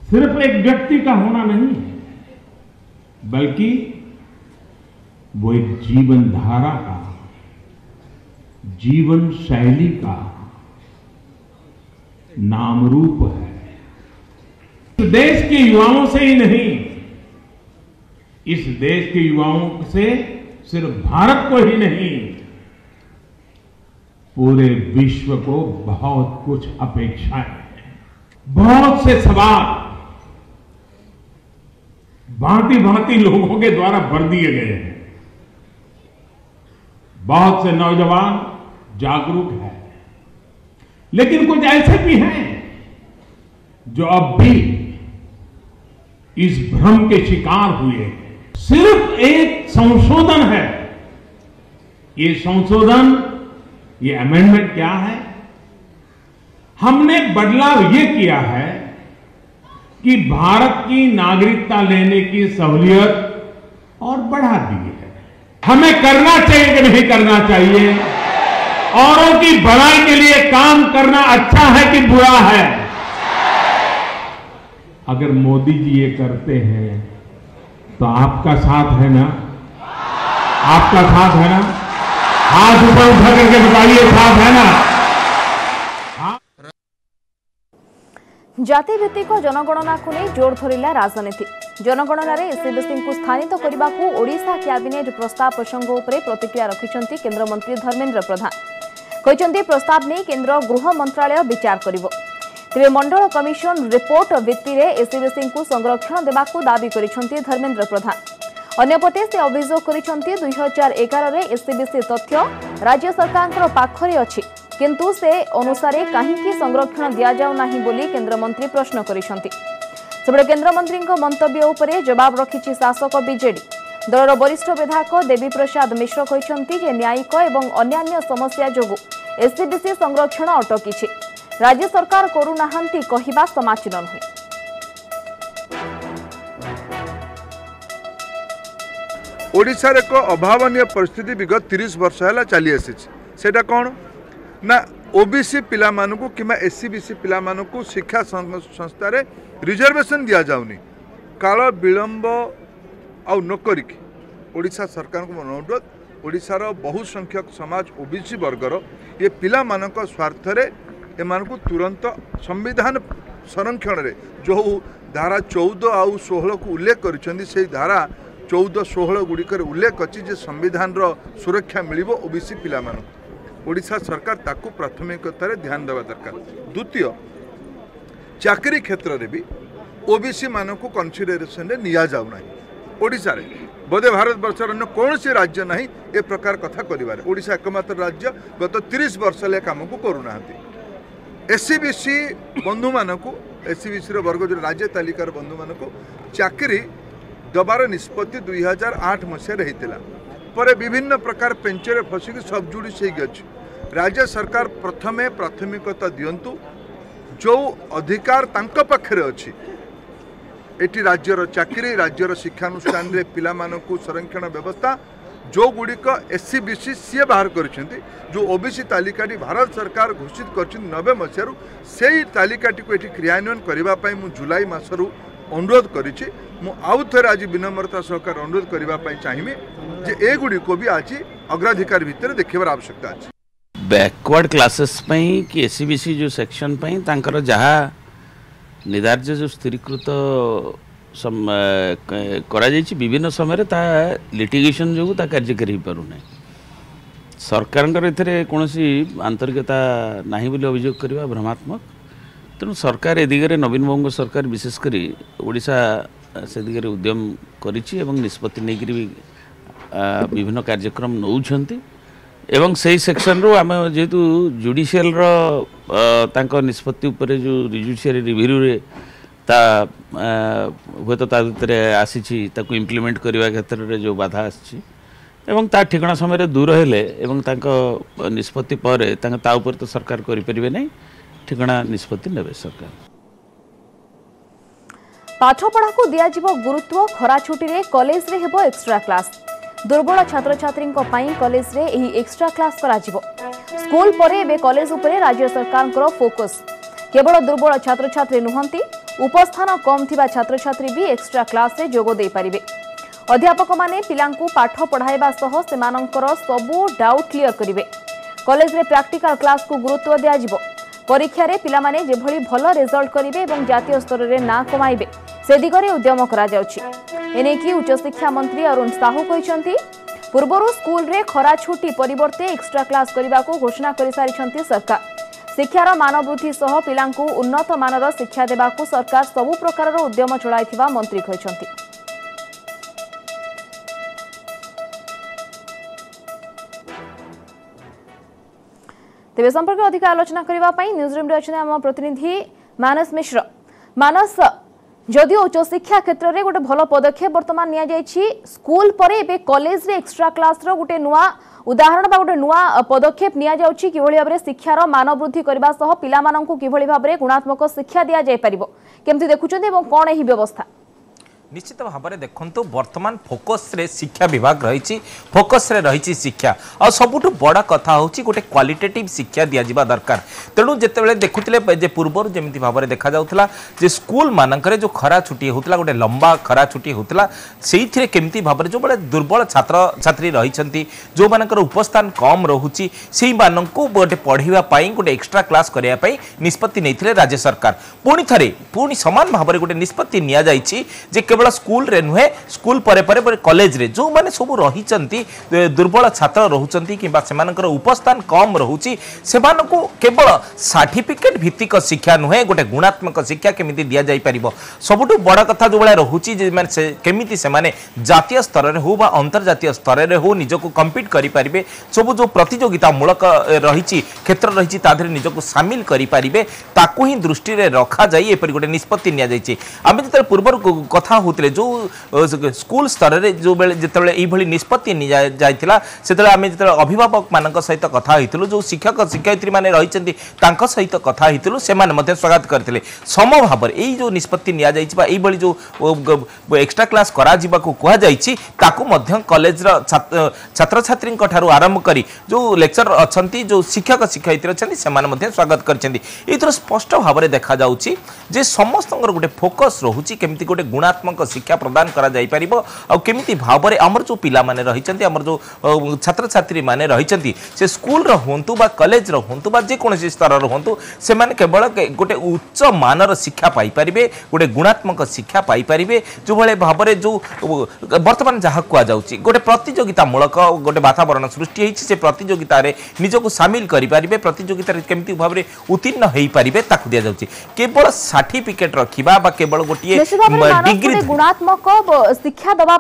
सिर्फ एक व्यक्ति का होना नहीं है बल्कि वो एक जीवन धारा का जीवन शैली का नाम रूप है देश के युवाओं से ही नहीं इस देश के युवाओं से सिर्फ भारत को ही नहीं पूरे विश्व को बहुत कुछ अपेक्षाएं हैं बहुत से सवाल भांति भांति लोगों के द्वारा भर दिए गए हैं बहुत से नौजवान जागरूक हैं लेकिन कुछ ऐसे भी हैं जो अब भी इस भ्रम के शिकार हुए हैं सिर्फ एक संशोधन है ये संशोधन ये अमेंडमेंट क्या है हमने बदलाव ये किया है कि भारत की नागरिकता लेने की सहूलियत और बढ़ा दी है हमें करना चाहिए कि नहीं करना चाहिए औरों की भलाई के लिए काम करना अच्छा है कि बुरा है अगर मोदी जी ये करते हैं तो आपका साथ है ना आपका साथ है ना हाथ ऊपर उठा करके बताइए साफ है ना জাতিভিত্তিক জনগণনাকু নেই জোর ধরিলা রাজনীতি জনগণনার এসিবিসিঙ্কু স্থানিত করা ওড়শা ক্যাবিনেট প্রস্তাব প্রসঙ্গ উপরে প্রতিক্রিয়া রাখিছেন কেন্দ্রমন্ত্রী ধর্মেন্দ্র প্রধান କହିଛନ୍ତି ପ୍ରସ୍ତାବ ନେଇ କେନ୍ଦ୍ର ଗୃହ ମନ୍ତ୍ରାଳୟ ବିଚାର କରିବ ତେବେ ମଣ୍ଡଳ କମିଶନ ରିପୋର୍ଟ ଭିତ୍ତିରେ ଏସ୍ସିବିସିଙ୍କୁ ସଂରକ୍ଷଣ ଦେବାକୁ ଦାବି କରିଛନ୍ତି ଧର୍ମେନ୍ଦ୍ର ପ୍ରଧାନ ଅନ୍ୟପଟେ ସେ ଅଭିଯୋଗ କରିଛନ୍ତି ଦୁଇ ହଜାର ଏଗାରରେ ଏସ୍ସିବିସି ତଥ୍ୟ ରାଜ୍ୟ ସରକାରଙ୍କର ପାଖରେ ଅଛି କିନ୍ତୁ ସେ ଅନୁସାରେ କାହିଁକି ସଂରକ୍ଷଣ ଦିଆଯାଉନାହିଁ ବୋଲି କେନ୍ଦ୍ରମନ୍ତ୍ରୀ ପ୍ରଶ୍ନ କରିଛନ୍ତି ସେପଟେ କେନ୍ଦ୍ରମନ୍ତ୍ରୀଙ୍କ ମନ୍ତବ୍ୟ ଉପରେ ଜବାବ ରଖିଛି ଶାସକ ବିଜେଡି ଦଳର ବରିଷ୍ଠ ବିଧାୟକ ଦେବୀପ୍ରସାଦ ମିଶ୍ର କହିଛନ୍ତି ଯେ ନ୍ୟାୟିକ ଏବଂ ଅନ୍ୟାନ୍ୟ ସମସ୍ୟା ଯୋଗୁଁ ଏସ୍ସିବିସି ସଂରକ୍ଷଣ ଅଟକିଛି ରାଜ୍ୟ ସରକାର କରୁନାହାନ୍ତି କହିବା ସମାଚୀନ ନୁହେଁ ओडार एक अभावनीय परिस्थिति विगत वर्ष चली तिरि बर्ष होला चाहिँ सो निसि पिन् कम्बा एससिसि पानी शिक्षा संस्था रे रिजर्वेशन संस्थान रिजर्भेसन दिल विलम्ब आउ नकरिक म अनुरोध ओडार बहुसङ्ख्यक समाज ओबिसी वर्गर ए पि स्वर्थले को तुरंत संविधान संरक्षणले जो धारा चौध को उल्लेख गरिन्छ धारा ଚଉଦ ଷୋହଳ ଗୁଡ଼ିକରେ ଉଲ୍ଲେଖ ଅଛି ଯେ ସମ୍ବିଧାନର ସୁରକ୍ଷା ମିଳିବ ଓ ବି ସି ପିଲାମାନଙ୍କୁ ଓଡ଼ିଶା ସରକାର ତାକୁ ପ୍ରାଥମିକତାରେ ଧ୍ୟାନ ଦେବା ଦରକାର ଦ୍ୱିତୀୟ ଚାକିରି କ୍ଷେତ୍ରରେ ବି ଓ ବି ସି ମାନଙ୍କୁ କନସିଡ଼େରେସନରେ ନିଆଯାଉନାହିଁ ଓଡ଼ିଶାରେ ବୋଧେ ଭାରତବର୍ଷର ଅନ୍ୟ କୌଣସି ରାଜ୍ୟ ନାହିଁ ଏ ପ୍ରକାର କଥା କରିବାରେ ଓଡ଼ିଶା ଏକମାତ୍ର ରାଜ୍ୟ ଗତ ତିରିଶ ବର୍ଷ ହେଲେ କାମକୁ କରୁନାହାନ୍ତି ଏସ୍ ସି ବି ସି ବନ୍ଧୁମାନଙ୍କୁ ଏସ୍ ସି ବି ସିର ବର୍ଗ ଯେଉଁ ରାଜ୍ୟ ତାଲିକାର ବନ୍ଧୁମାନଙ୍କୁ ଚାକିରି ଦେବାର ନିଷ୍ପତ୍ତି ଦୁଇ ହଜାର ଆଠ ମସିହାରେ ହେଇଥିଲା ପରେ ବିଭିନ୍ନ ପ୍ରକାର ପେଞ୍ଚରେ ଫସିକି ସବଜୁଡ଼ିସ୍ ହେଇକି ଅଛି ରାଜ୍ୟ ସରକାର ପ୍ରଥମେ ପ୍ରାଥମିକତା ଦିଅନ୍ତୁ ଯେଉଁ ଅଧିକାର ତାଙ୍କ ପାଖରେ ଅଛି ଏଠି ରାଜ୍ୟର ଚାକିରି ରାଜ୍ୟର ଶିକ୍ଷାନୁଷ୍ଠାନରେ ପିଲାମାନଙ୍କୁ ସଂରକ୍ଷଣ ବ୍ୟବସ୍ଥା ଯେଉଁଗୁଡ଼ିକ ଏସ୍ ସି ବି ସି ସିଏ ବାହାର କରିଛନ୍ତି ଯେଉଁ ଓ ବି ସି ତାଲିକାଟି ଭାରତ ସରକାର ଘୋଷିତ କରିଛନ୍ତି ନବେ ମସିହାରୁ ସେଇ ତାଲିକାଟିକୁ ଏଠି କ୍ରିୟାନ୍ୱୟନ କରିବା ପାଇଁ ମୁଁ ଜୁଲାଇ ମାସରୁ अनुरोध करें आज विनम्रता सहकार अनुरोध करने चाहिए जे एगुड़ी को भी आज अग्राधिकार भितर देखार आवश्यकता अच्छे बैकवर्ड क्लासेस कि एस सी सी जो सेक्शन पर निधार्य जो स्थिरीकृत विभिन्न समय लिटिगेशन जो कार्यकारी हो पार ना सरकार कौन सी आंतरिकता ना अभोग करवा भ्रमात्मक ତେଣୁ ସରକାର ଏ ଦିଗରେ ନବୀନ ବାବୁଙ୍କ ସରକାର ବିଶେଷ କରି ଓଡ଼ିଶା ସେ ଦିଗରେ ଉଦ୍ୟମ କରିଛି ଏବଂ ନିଷ୍ପତ୍ତି ନେଇକରି ବି ବିଭିନ୍ନ କାର୍ଯ୍ୟକ୍ରମ ନେଉଛନ୍ତି ଏବଂ ସେଇ ସେକ୍ସନରୁ ଆମେ ଯେହେତୁ ଜୁଡ଼ିସିଆଲର ତାଙ୍କ ନିଷ୍ପତ୍ତି ଉପରେ ଯେଉଁ ରିଜୁଡ଼ିସିଆରି ରିଭ୍ୟୁରେ ତା ହୁଏତ ତା ଭିତରେ ଆସିଛି ତାକୁ ଇମ୍ପ୍ଲିମେଣ୍ଟ କରିବା କ୍ଷେତ୍ରରେ ଯେଉଁ ବାଧା ଆସିଛି ଏବଂ ତା ଠିକଣା ସମୟରେ ଦୂର ହେଲେ ଏବଂ ତାଙ୍କ ନିଷ୍ପତ୍ତି ପରେ ତାଙ୍କ ତା ଉପରେ ତ ସରକାର କରିପାରିବେ ନାହିଁ ଠିକଣା ନିଷ୍ପତ୍ତି ନେବେ ସରକାର ପାଠପଢ଼ାକୁ ଦିଆଯିବ ଗୁରୁତ୍ୱ ଖରା ଛୁଟିରେ କଲେଜରେ ହେବ ଏକ୍ସଟ୍ରା କ୍ଲାସ୍ ଦୁର୍ବଳ ଛାତ୍ରଛାତ୍ରୀଙ୍କ ପାଇଁ କଲେଜରେ ଏହି ଏକ୍ସଟ୍ରା କ୍ଲାସ୍ କରାଯିବ ସ୍କୁଲ ପରେ ଏବେ କଲେଜ ଉପରେ ରାଜ୍ୟ ସରକାରଙ୍କର ଫୋକସ୍ କେବଳ ଦୁର୍ବଳ ଛାତ୍ରଛାତ୍ରୀ ନୁହନ୍ତି ଉପସ୍ଥାନ କମ୍ ଥିବା ଛାତ୍ରଛାତ୍ରୀ ବି ଏକ୍ସଟ୍ରା କ୍ଲାସ୍ରେ ଯୋଗ ଦେଇପାରିବେ ଅଧ୍ୟାପକମାନେ ପିଲାଙ୍କୁ ପାଠ ପଢ଼ାଇବା ସହ ସେମାନଙ୍କର ସବୁ ଡାଉଟ୍ କ୍ଲିୟର କରିବେ କଲେଜରେ ପ୍ରାକ୍ଟିକାଲ କ୍ଲାସ୍କୁ ଗୁରୁତ୍ୱ ଦିଆଯିବ ପରୀକ୍ଷାରେ ପିଲାମାନେ ଯେଭଳି ଭଲ ରେଜଲ୍ଟ କରିବେ ଏବଂ ଜାତୀୟ ସ୍ତରରେ ନାଁ କମାଇବେ ସେ ଦିଗରେ ଉଦ୍ୟମ କରାଯାଉଛି ଏନେଇକି ଉଚ୍ଚଶିକ୍ଷା ମନ୍ତ୍ରୀ ଅରୁଣ ସାହୁ କହିଛନ୍ତି ପୂର୍ବରୁ ସ୍କୁଲରେ ଖରା ଛୁଟି ପରିବର୍ତ୍ତେ ଏକ୍ସଟ୍ରା କ୍ଲାସ୍ କରିବାକୁ ଘୋଷଣା କରିସାରିଛନ୍ତି ସରକାର ଶିକ୍ଷାର ମାନ ବୃଦ୍ଧି ସହ ପିଲାଙ୍କୁ ଉନ୍ନତମାନର ଶିକ୍ଷା ଦେବାକୁ ସରକାର ସବୁ ପ୍ରକାରର ଉଦ୍ୟମ ଚଳାଇଥିବା ମନ୍ତ୍ରୀ କହିଛନ୍ତି তেবে সম্পর্কে অধিক আলোচনা করা নিউজ রুমে অনেক আমার প্রতিনিধি মানস মিশ্র মানস যদিও উচ্চশিক্ষা ক্ষেত্রে গোটে ভাল পদক্ষেপ বর্তমান নিয়া যাইছি স্কুল পরে এবে কলেজরে এক্সট্রা ক্লাসর গোটে নূয়া উদাহরণ বা গোটে নূয়া পদক্ষেপ নিয়া যাচ্ছে কিভাবে ভাবে শিক্ষার মান বৃদ্ধি করা সহ পিলামানকু কিভাবে ভাবে গুণাত্মক শিক্ষা দিয়া যাই পারিব কেমতি দেখুছেন এবং কোন এই ব্যবস্থা নিশ্চিত ভাবে দেখুন বর্তমান ফোকসরে শিক্ষা বিভাগ রয়েছে ফোকসরে রয়েছে শিক্ষা আবুঠু বড় কথা হচ্ছে গোটে কোয়ালিটেটিভ শিক্ষা দিয়া দরকার তেমন যেতবে দেখু যে পূর্বর যেমি ভাবে দেখা যাওয়া যে স্কুল মানকরে যে খরা ছুটি হোলা গোটে লম্বা খরা ছুটি হোলা সেইথিরে কমিটি ভাবে যেভাবে দুর্বল ছাত্র ছাত্রী রয়েছেন যেমনকর উপস্থান কম রহুচি সেই মানুষ গোটে পড়া গোটে এক্সট্রা ক্লাস করা নিষ্পতি নিয়ে রাজ্য সরকার পুঁ পুঁ সমান ভাবে গোটে নিষ্পতি নিয়ে যাই যে কেবল केवल स्कूल नुहे स्कूल परे परे परे कॉलेज रे जो माने सब रही दुर्बल छात्र रोचती किस्थान कम रोचे से केवल सार्टिफिकेट भित्तिक शिक्षा नुहे गोटे गुणात्मक शिक्षा केमी दि जापर सबुठ बड़ कथा जो भाई रोचे केमी से जितिय स्तर में हो अंतर्जात स्तर में हो निजक कंपिट करें सब जो प्रतिजोगितामूलक रही क्षेत्र रही निजक सामिल करें दृष्टि रखा जाए यह गोटे निष्पत्ति आम जो पूर्व कथ ହେଉଥିଲେ ଯେଉଁ ସ୍କୁଲ ସ୍ତରରେ ଯେଉଁବେଳେ ଯେତେବେଳେ ଏଇଭଳି ନିଷ୍ପତ୍ତି ନିଆଯାଇଥିଲା ସେତେବେଳେ ଆମେ ଯେତେବେଳେ ଅଭିଭାବକମାନଙ୍କ ସହିତ କଥା ହୋଇଥିଲୁ ଯେଉଁ ଶିକ୍ଷକ ଶିକ୍ଷୟିତ୍ରୀମାନେ ରହିଛନ୍ତି ତାଙ୍କ ସହିତ କଥା ହୋଇଥିଲୁ ସେମାନେ ମଧ୍ୟ ସ୍ୱାଗତ କରିଥିଲେ ସମଭାବରେ ଏଇ ଯେଉଁ ନିଷ୍ପତ୍ତି ନିଆଯାଇଛି ବା ଏଇଭଳି ଯେଉଁ ଏକ୍ସଟ୍ରା କ୍ଲାସ୍ କରାଯିବାକୁ କୁହାଯାଇଛି ତାକୁ ମଧ୍ୟ କଲେଜର ଛାତ୍ରଛାତ୍ରୀଙ୍କ ଠାରୁ ଆରମ୍ଭ କରି ଯେଉଁ ଲେକ୍ଚର ଅଛନ୍ତି ଯେଉଁ ଶିକ୍ଷକ ଶିକ୍ଷୟିତ୍ରୀ ଅଛନ୍ତି ସେମାନେ ମଧ୍ୟ ସ୍ୱାଗତ କରିଛନ୍ତି ଏଇଥିରୁ ସ୍ପଷ୍ଟ ଭାବରେ ଦେଖାଯାଉଛି ଯେ ସମସ୍ତଙ୍କର ଗୋଟେ ଫୋକସ୍ ରହୁଛି କେମିତି ଗୋଟେ ଗୁଣାତ୍ମକ शिक्षा प्रदान कर भाव में आमर जो पाने रही जो छात्र छात्री मैंने रही से स्कूल हूँ कलेज हूँ जेकोसी स्तर हूँ से केवल गोटे उच्च मानर शिक्षा पाइपर गोटे गुणात्मक शिक्षा पाइपर जो भाई भाव में जो बर्तमान जहाँ कह गए प्रतिजोगितामूलक गोटे वातावरण सृष्टि से प्रतिजोगित निजक सामिल करें प्रतिजोगित केमी भाव में उत्तीर्ण हो पारे ताकू दि जावल सार्टिफिकेट रखा केवल गोटे डिग्री গুণাত্মক শিক্ষা দেওয়া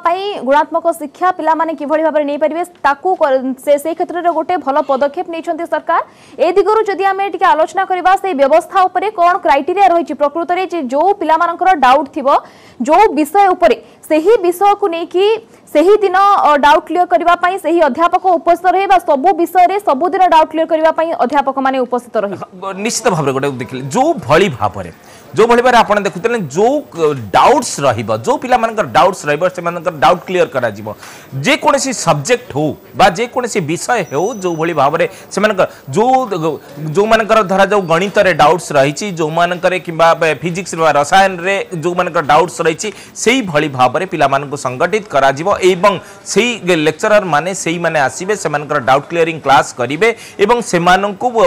গুণাত্মক শিক্ষা পিলামানে কিভাবে ভাবে নিয়ে পারিবে তাকু সেই ক্ষেত্রে গোটে ভাল পদক্ষেপ নিয়েছেন সরকার এই দিগরু যদি আমি টিকে আলোচনা করা সেই ব্যবস্থা উপরে কোন ক্রাইটেরিয়া রয়েছে প্রকৃতরে যে যে পিলামানকর ডাউট থিব যে বিষয় উপরে সেই বিষয়কু নেইকি ସେହି ଦିନ ଡାଉଟ୍ କ୍ଲିୟର କରିବା ପାଇଁ ସେହି ଅଧ୍ୟାପକ ଉପସ୍ଥିତ ରହିବେ ବା ସବୁ ବିଷୟରେ ସବୁଦିନ ଡାଉଟ୍ କ୍ଲିୟର କରିବା ପାଇଁ ଅଧ୍ୟାପକମାନେ ଉପସ୍ଥିତ ରହିବେ ନିଶ୍ଚିତ ଭାବରେ ଗୋଟେ ଦେଖିଲେ ଯେଉଁ ଭଳି ଭାବରେ जो भाई भाव देखु जो डाउट्स रो पाकर डाउट्स रहा डाउट क्लीयर करेकोसी सब्जेक्ट हूँ विषय हो जो भाई भाव में जो जो मान धरा जाऊ गणित डाउट्स रही जो मानक फिजिक्स रसायन में जो मान डाउट्स रही भाई भाव में पिला संगठित होक्चर मैंने आसबे से डाउट क्लीयरी क्लास करेंगे से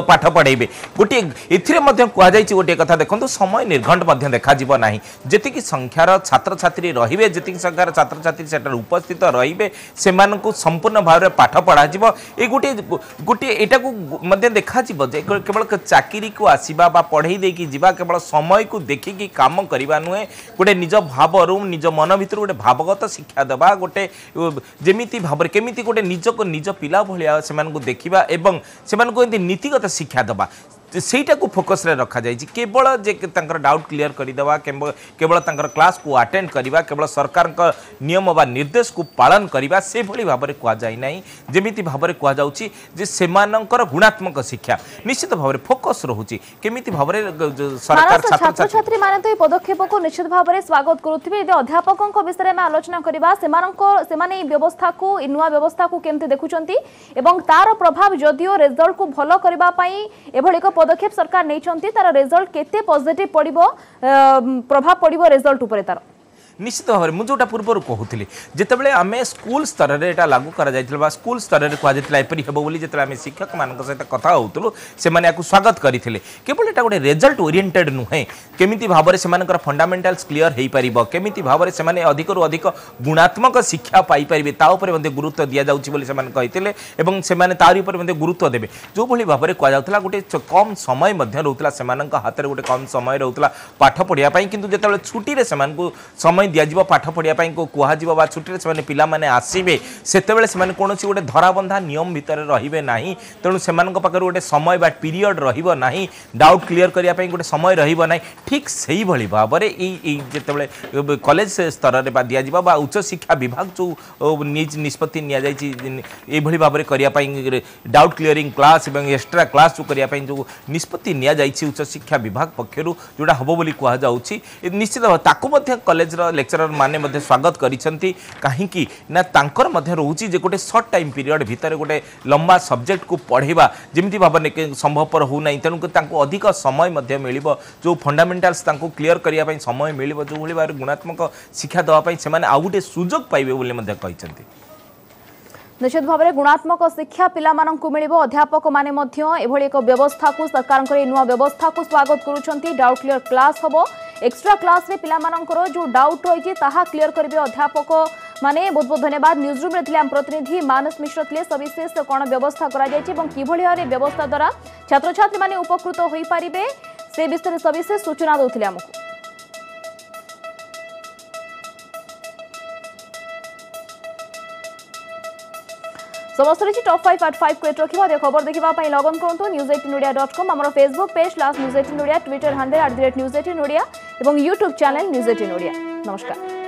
पाठ पढ़े गोटे ए गोटे कथा देखो समय ନିର୍ଘଣ୍ଟ ମଧ୍ୟ ଦେଖାଯିବ ନାହିଁ ଯେତିକି ସଂଖ୍ୟାର ଛାତ୍ରଛାତ୍ରୀ ରହିବେ ଯେତିକି ସଂଖ୍ୟାର ଛାତ୍ରଛାତ୍ରୀ ସେଠାରେ ଉପସ୍ଥିତ ରହିବେ ସେମାନଙ୍କୁ ସମ୍ପୂର୍ଣ୍ଣ ଭାବରେ ପାଠ ପଢ଼ାଯିବ ଏ ଗୋଟିଏ ଗୋଟିଏ ଏଇଟାକୁ ମଧ୍ୟ ଦେଖାଯିବ ଯେ କେବଳ ଚାକିରିକୁ ଆସିବା ବା ପଢ଼େଇ ଦେଇକି ଯିବା କେବଳ ସମୟକୁ ଦେଖିକି କାମ କରିବା ନୁହେଁ ଗୋଟେ ନିଜ ଭାବରୁ ନିଜ ମନ ଭିତରୁ ଗୋଟେ ଭାବଗତ ଶିକ୍ଷା ଦେବା ଗୋଟେ ଯେମିତି ଭାବରେ କେମିତି ଗୋଟେ ନିଜକୁ ନିଜ ପିଲା ଭଳିଆ ସେମାନଙ୍କୁ ଦେଖିବା ଏବଂ ସେମାନଙ୍କୁ ଏମିତି ନୀତିଗତ ଶିକ୍ଷା ଦେବା ସେଇଟାକୁ ଫୋକସ୍ରେ ରଖାଯାଇଛି କେବଳ ଯେ ତାଙ୍କର ଡାଉଟ୍ କ୍ଲିୟର୍ କରିଦେବା କେବଳ ତାଙ୍କର କ୍ଲାସ୍କୁ ଆଟେଣ୍ଡ କରିବା କେବଳ ସରକାରଙ୍କ ନିୟମ ବା ନିର୍ଦ୍ଦେଶକୁ ପାଳନ କରିବା ସେଭଳି ଭାବରେ କୁହାଯାଇ ନାହିଁ ଯେମିତି ଭାବରେ କୁହାଯାଉଛି ଯେ ସେମାନଙ୍କର ଗୁଣାତ୍ମକ ଶିକ୍ଷା ନିଶ୍ଚିତ ଭାବରେ ଫୋକସ୍ ରହୁଛି କେମିତି ଭାବରେ ସରକାର ଛାତ୍ରଛାତ୍ରୀମାନେ ତ ଏହି ପଦକ୍ଷେପକୁ ନିଶ୍ଚିତ ଭାବରେ ସ୍ୱାଗତ କରୁଥିବେ ଯଦି ଅଧ୍ୟାପକଙ୍କ ବିଷୟରେ ଆମେ ଆଲୋଚନା କରିବା ସେମାନଙ୍କ ସେମାନେ ଏହି ବ୍ୟବସ୍ଥାକୁ ଏ ନୂଆ ବ୍ୟବସ୍ଥାକୁ କେମିତି ଦେଖୁଛନ୍ତି ଏବଂ ତାର ପ୍ରଭାବ ଯଦିଓ ରେଜଲ୍ଟକୁ ଭଲ କରିବା ପାଇଁ ଏଭଳି ଏକ পদক্ষেপ সরকার নেই তার রেজল্ট কেতে পজিটিভ পড়ব প্রভাব পড়ব রেজল্ট উপরে তার ନିଶ୍ଚିତ ଭାବରେ ମୁଁ ଯେଉଁଟା ପୂର୍ବରୁ କହୁଥିଲି ଯେତେବେଳେ ଆମେ ସ୍କୁଲ ସ୍ତରରେ ଏଇଟା ଲାଗୁ କରାଯାଇଥିଲା ବା ସ୍କୁଲ ସ୍ତରରେ କୁହାଯାଇଥିଲା ଏପରି ହେବ ବୋଲି ଯେତେବେଳେ ଆମେ ଶିକ୍ଷକମାନଙ୍କ ସହିତ କଥା ହେଉଥିଲୁ ସେମାନେ ଏହାକୁ ସ୍ୱାଗତ କରିଥିଲେ କେବଳ ଏଇଟା ଗୋଟେ ରେଜଲ୍ଟ ଓରିଏଣ୍ଟେଡ୍ ନୁହେଁ କେମିତି ଭାବରେ ସେମାନଙ୍କର ଫଣ୍ଡାମେଣ୍ଟାଲ୍ସ କ୍ଲିଅର ହୋଇପାରିବ କେମିତି ଭାବରେ ସେମାନେ ଅଧିକରୁ ଅଧିକ ଗୁଣାତ୍ମକ ଶିକ୍ଷା ପାଇପାରିବେ ତା ଉପରେ ମଧ୍ୟ ଗୁରୁତ୍ୱ ଦିଆଯାଉଛି ବୋଲି ସେମାନେ କହିଥିଲେ ଏବଂ ସେମାନେ ତାରି ଉପରେ ମଧ୍ୟ ଗୁରୁତ୍ୱ ଦେବେ ଯେଉଁଭଳି ଭାବରେ କୁହାଯାଉଥିଲା ଗୋଟେ କମ୍ ସମୟ ମଧ୍ୟ ରହୁଥିଲା ସେମାନଙ୍କ ହାତରେ ଗୋଟେ କମ୍ ସମୟ ରହୁଥିଲା ପାଠ ପଢ଼ିବା ପାଇଁ କିନ୍ତୁ ଯେତେବେଳେ ଛୁଟିରେ ସେମାନଙ୍କୁ ସମୟ দিয়াযিব পাঠ পড়া কুহযিব বা ছুটিরে সে পিলামানে আসবে সেতবে সে কোণী গোটে ধরাবন্ধা নিয়ম ভিতরে রহবে না তেমন সে পাখে গোটে সময় বা পিরিয়ড রহব না ডাউট ক্লিয়ার করা গোটে সময় রহব না ঠিক সেইভাবে ভাবে এই যেতবে কলেজ স্তরের বা দিয়াযিব বা উচ্চশিক্ষা বিভাগ যে নিষ্পতি নিয়াযাই এইভাবে ভাবে করা ডাউট ক্লিয়ারিং ক্লাস এবং এক্সট্রা ক্লাস করা যে নিষ্পতি নিয়াযাই উচ্চশিক্ষা বিভাগ পক্ষর যেটা হব বলে কুহযাচ্ছে নিশ্চিত ভাবে তাকে কলেজর লেকচরার মানে স্বাগত করেছেন কী না তাঁর রয়েছে যে গোটে সর্ট টাইম পিরিয়ড ভিতরে গোটে লম্বা সবজেক্ট কু পড়াইবা যেমি ভাবে সম্ভবপর হো না তেমন তাঁকু অধিক সময় মিলব যে ফন্ডামেটালস তাঁকু ক্লিয়ার করা সময় মিলব যেভাবে ভাবে গুণাত্মক শিক্ষা দেওয়া সে আউ গোটে সুযোগ পাইবে বলে निश्चित भाव में गुणात्मक शिक्षा पाला मिल अध्यापक मैंने एक व्यवस्था को सरकार नुआ व्यवस्था को स्वागत करुँच डाउट क्लीयर क्लास हम এক্সট্রা ক্লাসে পিলামানঙ্কর যে ডাউট রয়েছে তাহা ক্লিয়ার করবে অধ্যাপক মানে বহুত বহুত ধন্যবাদ নিউজ রুমে লে আম প্রতিনিধি মানস মিশ্র লে সবিশেষ কোণ ব্যবস্থা করা যাই এবং কিভাবে ভাবে ব্যবস্থা দ্বারা ছাত্রছাত্রী মানে উপকৃত হয়ে পারে সে বিষয়ে সবিশেষ সূচনা দৌলে আমাকে সমস্ত রয়েছে টপ ফাইভ আট ফাইভ কোয়েট রক্ষা অধিক খবর দেখা লগন করতু news eighteen Odia dot com আমার Facebook page last news eighteen Odia Twitter handle at the rate news eighteen Odia এবং YouTube channel news eighteen Odia নমস্কার